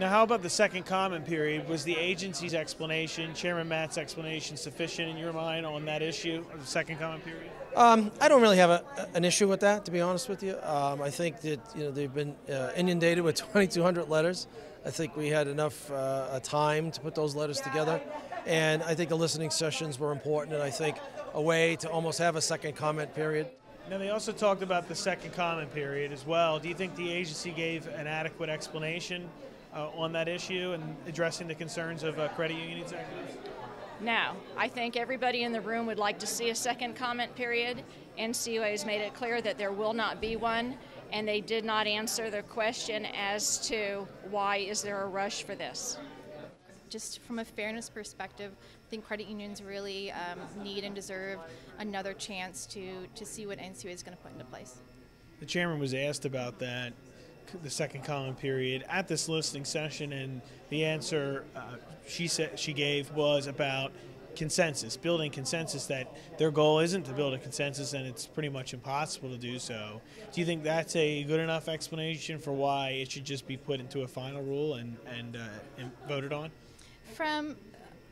Now, how about the second comment period? Was the agency's explanation, Chairman Matz's explanation, sufficient in your mind on that issue of the second comment period? Um, I don't really have a, an issue with that, to be honest with you. Um, I think that you know they've been uh, inundated with 2,200 letters. I think we had enough uh, time to put those letters together, and I think the listening sessions were important. And I think a way to almost have a second comment period. Now, they also talked about the second comment period as well. Do you think the agency gave an adequate explanation on that issue and addressing the concerns of uh, credit union executives? No, I think everybody in the room would like to see a second comment period. NCUA has made it clear that there will not be one, and they did not answer the question as to why is there a rush for this. Just from a fairness perspective, I think credit unions really um, need and deserve another chance to, to see what NCUA is going to put into place. The chairman was asked about that the second comment period at this listening session, and the answer uh, she said she gave was about consensus, building consensus. That their goal isn't to build a consensus, and it's pretty much impossible to do so. Do you think that's a good enough explanation for why it should just be put into a final rule and and, uh, and voted on? From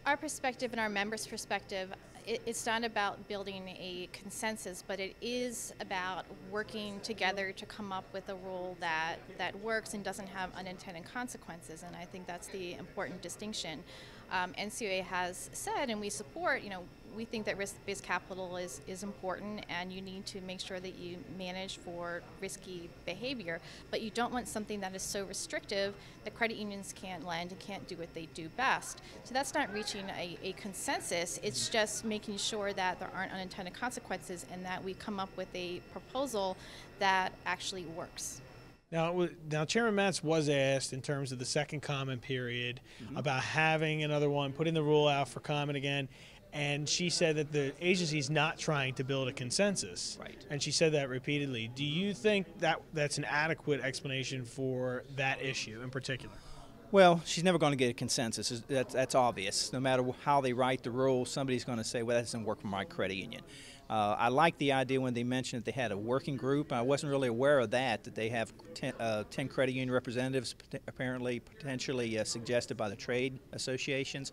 our perspective and our members' perspective, it, it's not about building a consensus, but it is about working together to come up with a rule that, that works and doesn't have unintended consequences. And I think that's the important distinction. Um, NCUA has said, and we support, you know, we think that risk-based capital is, is important and you need to make sure that you manage for risky behavior, but you don't want something that is so restrictive that credit unions can't lend and can't do what they do best. So that's not reaching a, a consensus, it's just making sure that there aren't unintended consequences and that we come up with a proposal that actually works. Now, now, Chairman Matz was asked in terms of the second comment period mm-hmm. about having another one, putting the rule out for comment again, and she said that the agency is not trying to build a consensus. Right. And she said that repeatedly. Do you think that that's an adequate explanation for that issue in particular? Well, she's never going to get a consensus. That's, that's obvious. No matter how they write the rule, somebody's going to say, well, that doesn't work for my credit union. Uh, I like the idea when they mentioned that they had a working group. I wasn't really aware of that, that they have 10, uh, 10 credit union representatives apparently potentially uh, suggested by the trade associations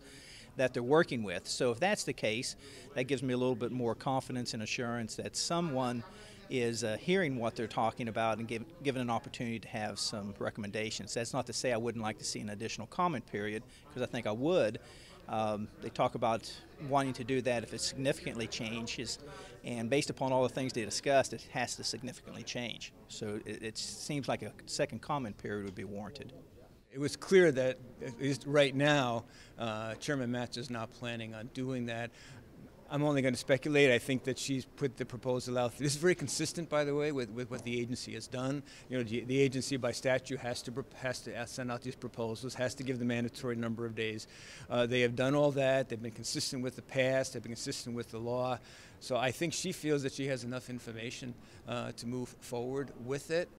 that they're working with. So if that's the case, that gives me a little bit more confidence and assurance that someone is uh, hearing what they're talking about and give, given an opportunity to have some recommendations. That's not to say I wouldn't like to see an additional comment period, because I think I would. Um, they talk about wanting to do that if it significantly changes, and based upon all the things they discussed, it has to significantly change. So it, it seems like a second comment period would be warranted. It was clear that, at least right now, uh, Chairman Matz is not planning on doing that. I'm only going to speculate. I think that she's put the proposal out. This is very consistent, by the way, with, with what the agency has done. You know, the, the agency by statute has to has to send out these proposals, has to give the mandatory number of days. Uh, they have done all that. They've been consistent with the past. They've been consistent with the law. So I think she feels that she has enough information uh, to move forward with it.